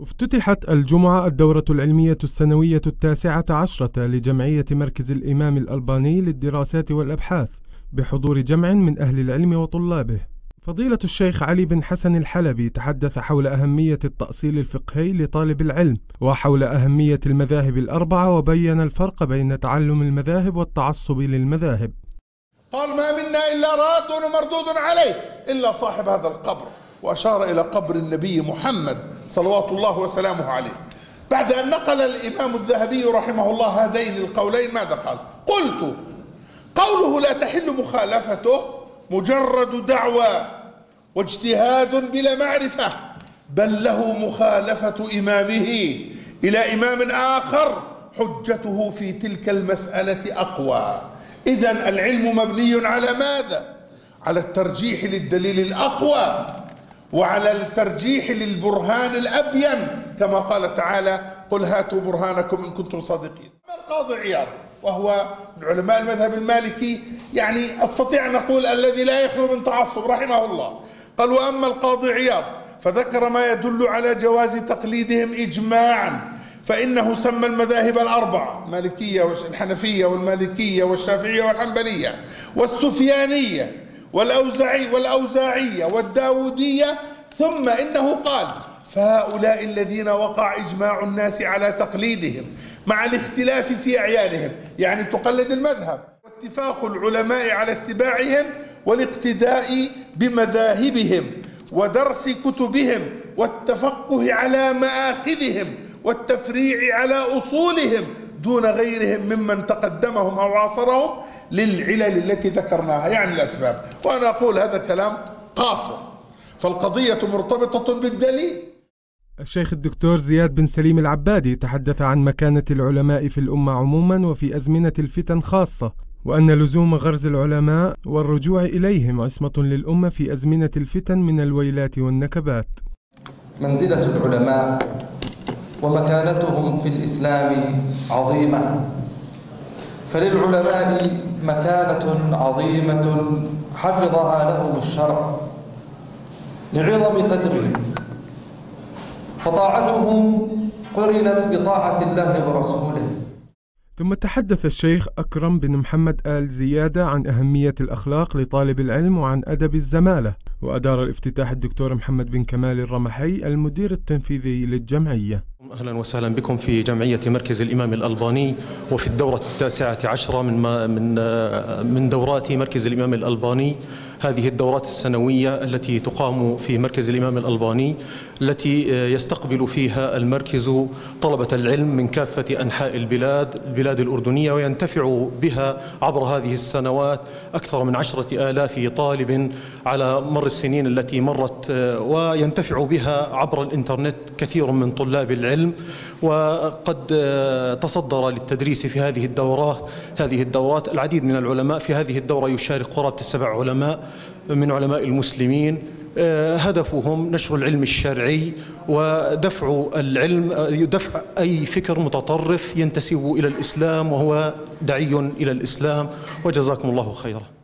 افتتحت الجمعة الدورة العلمية السنوية التاسعة عشرة لجمعية مركز الإمام الألباني للدراسات والأبحاث بحضور جمع من أهل العلم وطلابه. فضيلة الشيخ علي بن حسن الحلبي تحدث حول أهمية التأصيل الفقهي لطالب العلم وحول أهمية المذاهب الأربعة وبين الفرق بين تعلم المذاهب والتعصب للمذاهب. قال ما منا إلا راد ومردود عليه إلا صاحب هذا القبر. وأشار إلى قبر النبي محمد صلوات الله وسلامه عليه. بعد أن نقل الإمام الذهبي رحمه الله هذين القولين ماذا قال؟ قلت قوله لا تحل مخالفته مجرد دعوى واجتهاد بلا معرفة بل له مخالفة إمامه إلى إمام آخر حجته في تلك المسألة أقوى. إذا العلم مبني على ماذا؟ على الترجيح للدليل الأقوى. وعلى الترجيح للبرهان الأبين كما قال تعالى قل هاتوا برهانكم إن كنتم صادقين. القاضي عياض وهو من علماء المذهب المالكي يعني أستطيع أن أقول الذي لا يخلو من تعصب. رحمه الله. قال وأما القاضي عياض فذكر ما يدل على جواز تقليدهم اجماعا فإنه سمى المذاهب الأربعة المالكيه والحنفية والمالكية والشافعية والحنبلية والسفيانية والأوزاعي والأوزاعية والداودية ثم إنه قال فهؤلاء الذين وقع إجماع الناس على تقليدهم مع الاختلاف في أعيانهم يعني تقلد المذهب واتفاق العلماء على اتباعهم والاقتداء بمذاهبهم ودرس كتبهم والتفقه على مآخذهم والتفريع على أصولهم دون غيرهم ممن تقدمهم أو عاصرهم للعلل التي ذكرناها. يعني الأسباب. وأنا أقول هذا كلام قاصر. فالقضية مرتبطة بالدليل. الشيخ الدكتور زياد بن سليم العبادي تحدث عن مكانة العلماء في الأمة عموما وفي أزمنة الفتن خاصة وأن لزوم غرز العلماء والرجوع إليهم عصمة للأمة في أزمنة الفتن من الويلات والنكبات. منزلة العلماء ومكانتهم في الإسلام عظيمة. فللعلماء مكانة عظيمة حفظها لهم الشرع لعظم قدرهم. فطاعتهم قرنت بطاعة الله ورسوله. ثم تحدث الشيخ أكرم بن محمد آل زيادة عن أهمية الأخلاق لطالب العلم وعن أدب الزمالة وأدار الافتتاح الدكتور محمد بن كمال الرمحي المدير التنفيذي للجمعية. أهلا وسهلا بكم في جمعية مركز الإمام الألباني وفي الدورة التاسعة عشرة من من من دورات مركز الإمام الألباني. هذه الدورات السنوية التي تقام في مركز الإمام الألباني التي يستقبل فيها المركز طلبة العلم من كافة أنحاء البلاد البلاد الأردنية وينتفع بها عبر هذه السنوات أكثر من عشرة آلاف طالب على مر السنين التي مرت وينتفع بها عبر الإنترنت كثير من طلاب العلم. وقد تصدر للتدريس في هذه الدورات هذه الدورات العديد من العلماء في هذه الدورة يشارك قرابة السبع علماء من علماء المسلمين هدفهم نشر العلم الشرعي ودفع العلم دفع أي فكر متطرف ينتسب إلى الإسلام وهو دعي إلى الإسلام. وجزاكم الله خيرا.